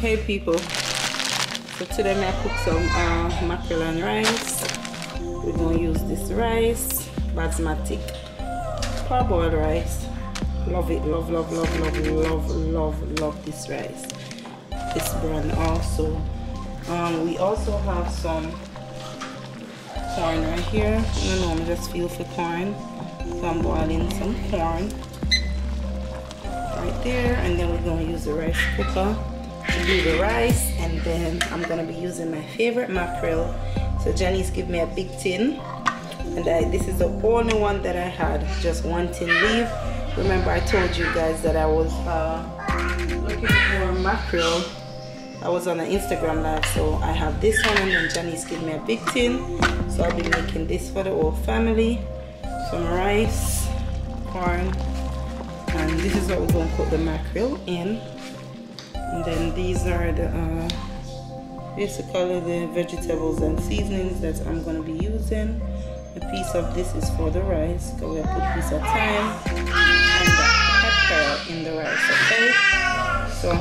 Hey people, so today I cook some uh, mackerel and rice. We're gonna use this rice, basmati parboiled rice. Love it, love, love, love, love, love, love, love this rice. This brand also. Um, we also have some corn right here. I don't know, I'm just feel for corn. So I'm boiling some corn right there and then we're to use the rice cooker do the rice and then I'm to be using my favorite mackerel. So Jenny's give me a big tin and I, this is the only one that I had just one tin leave remember I told you guys that I was uh, looking for mackerel. I was on an Instagram live so I have this one and then Jenny's give me a big tin. So I'll be making this for the whole family. Some rice corn and this is what we're to put the mackerel in and then these are the uh, basically the vegetables and seasonings that I'm going to be using. A piece of this is for the rice. Because we put piece of thyme and pepper in the rice okay? So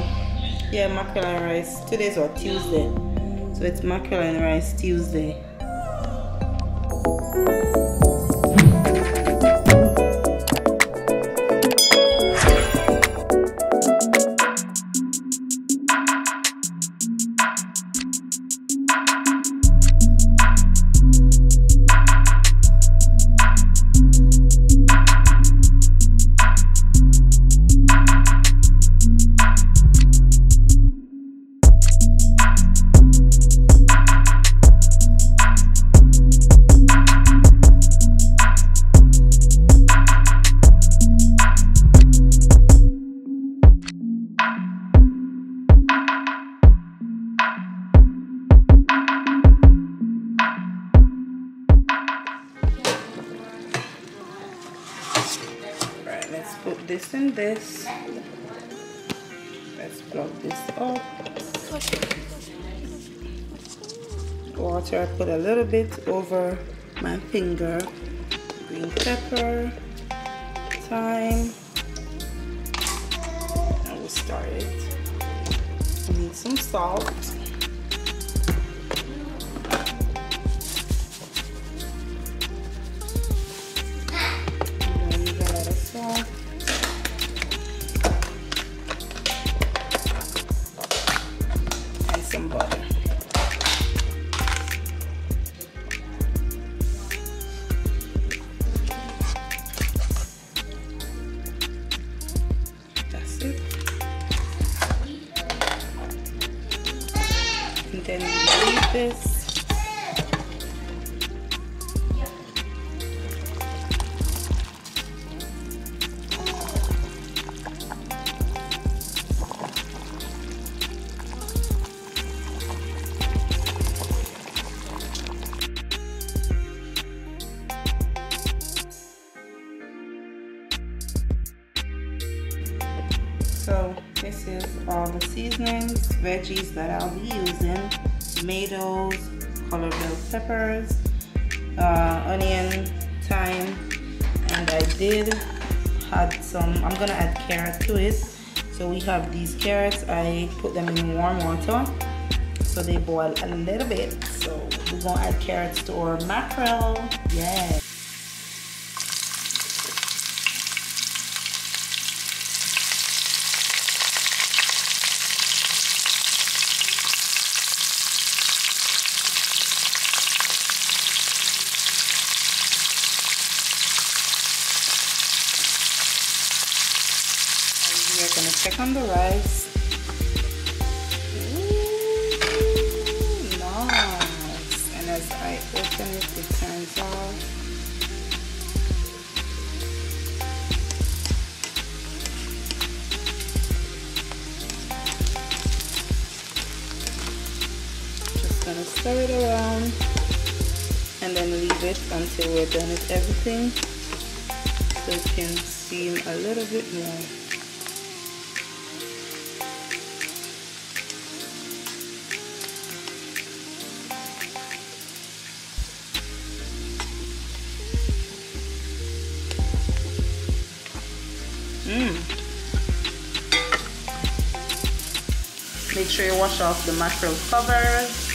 yeah mackerel and rice. Today's what? Tuesday. So it's mackerel and rice Tuesday this. Let's plug this up. Water, I put a little bit over my finger. Green pepper, thyme. I will start it. I need some salt. This So this is all the seasonings, veggies that I'll be using. Tomatoes, color bell peppers, uh, onion, thyme, and I did add some, I'm gonna add carrot to it. So we have these carrots, I put them in warm water so they boil a little bit. So we're gonna add carrots to our mackerel. Yeah. we're gonna check on the rice. Ooh, nice. And as I open it, it turns off. Just gonna stir it around and then leave it until we're done with everything so it can steam a little bit more. Make sure you wash off the mackerel covers.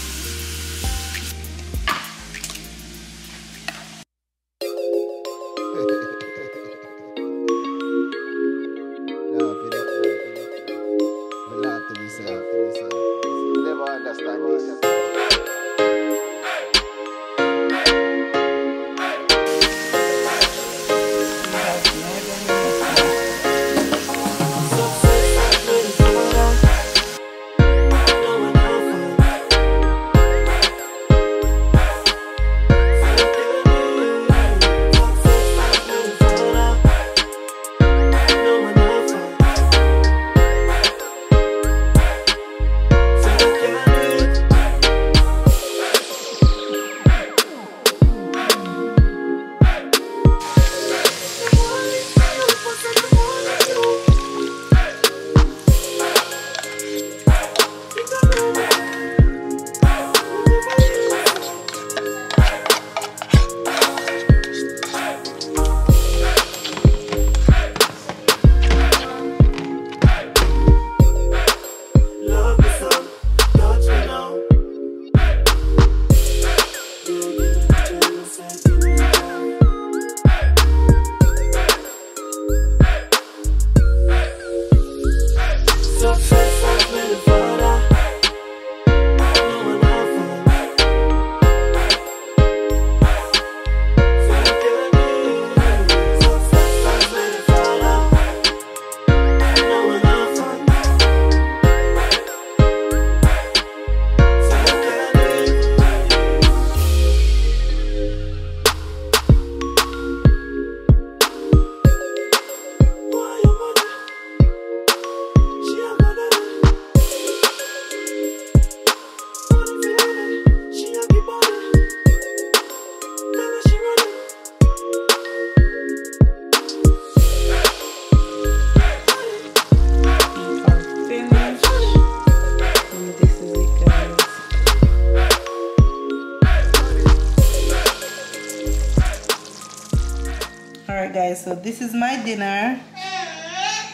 Guys so this is my dinner.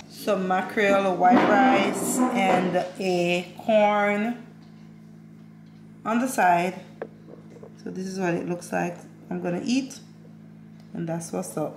Some mackerel white rice and a corn on the side. So this is what it looks like. I'm gonna eat and that's what's up